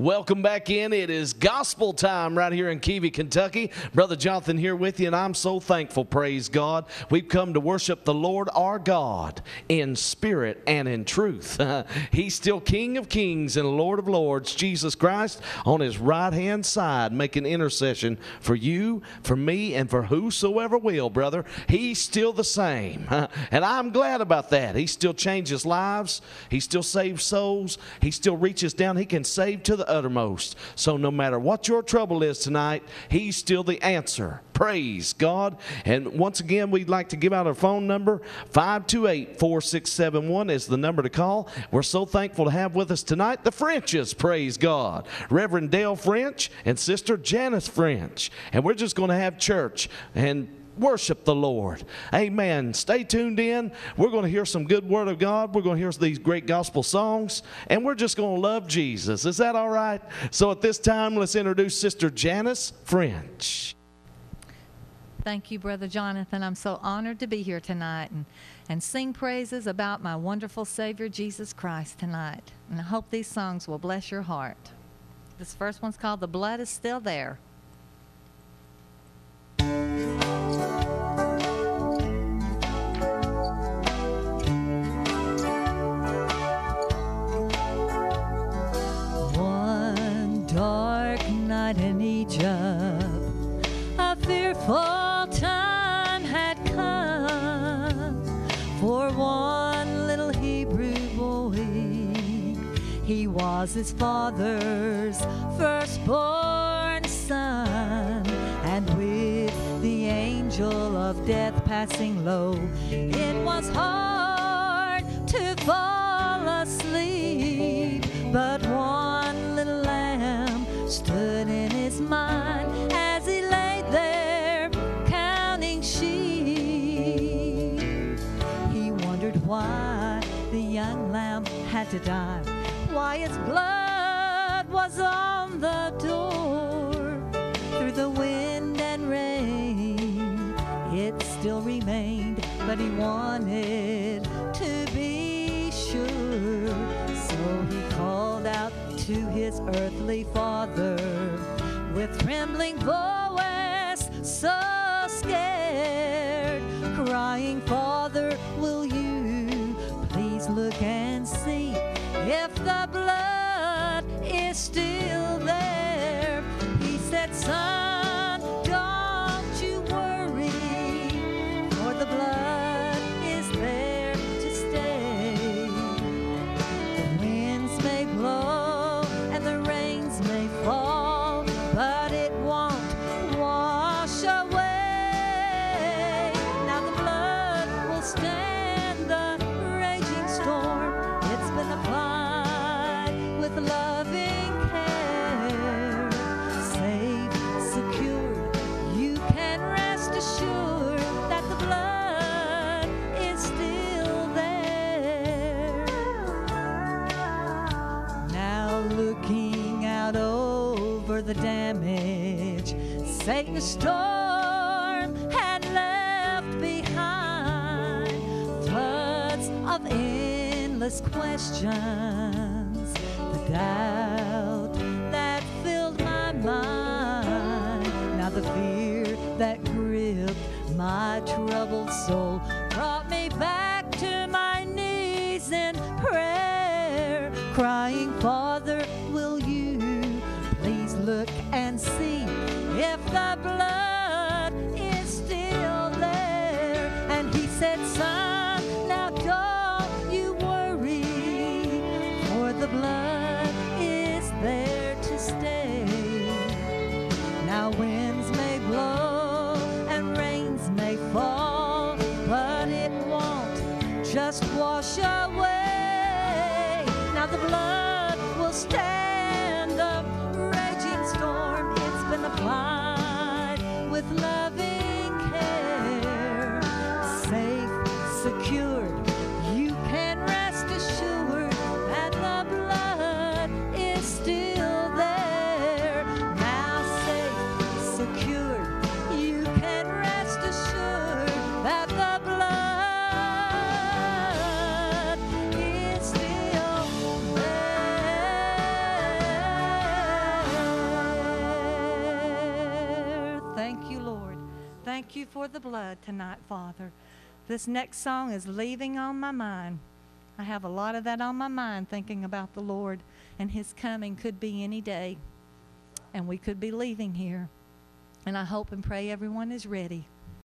Welcome back in. It is gospel time right here in Keavy, Kentucky. Brother Jonathan here with you, and I'm so thankful, praise God. We've come to worship the Lord our God in spirit and in truth. He's still King of kings and Lord of lords, Jesus Christ, on his right hand side, making intercession for you, for me, and for whosoever will, brother. He's still the same. And I'm glad about that. He still changes lives, he still saves souls, he still reaches down, he can save to the uttermost. So no matter what your trouble is tonight, He's still the answer. Praise God. And once again, we'd like to give out our phone number 528 4671 is the number to call. We're so thankful to have with us tonight the Frenches. Praise God. Reverend Dale French and Sister Janice French. And we're just going to have church and worship the Lord. Amen. Stay tuned in. We're going to hear some good word of God. We're going to hear these great gospel songs, and we're just going to love Jesus. Is that all right? So at this time, let's introduce Sister Janice French. Thank you, Brother Jonathan. I'm so honored to be here tonight and, and sing praises about my wonderful Savior, Jesus Christ, tonight. And I hope these songs will bless your heart. This first one's called The Blood is Still There. In Egypt, a fearful time had come for one little Hebrew boy. He was his father's firstborn son, and with the angel of death passing low, it was hard to fall asleep. The young lamb had to die, why its blood was on the door. Through the wind and rain, it still remained, but he wanted to be sure. So he called out to his earthly father with trembling voice, so scared, crying, Father, look and see if the blood is still the damage Satan's storm had left behind floods of endless questions, the doubt that filled my mind. Now the fear that gripped my troubled soul brought me back to my please look and see if the blood is still there? And he said, Son, now don't you worry, for the blood is there to stay. Now winds may blow and rains may fall, but it won't just wash away. Now the blood will stand thank you for the blood tonight, Father. This next song is Leaving on My Mind. I have a lot of that on my mind thinking about the Lord, and His coming could be any day, and we could be leaving here. And I hope and pray everyone is ready.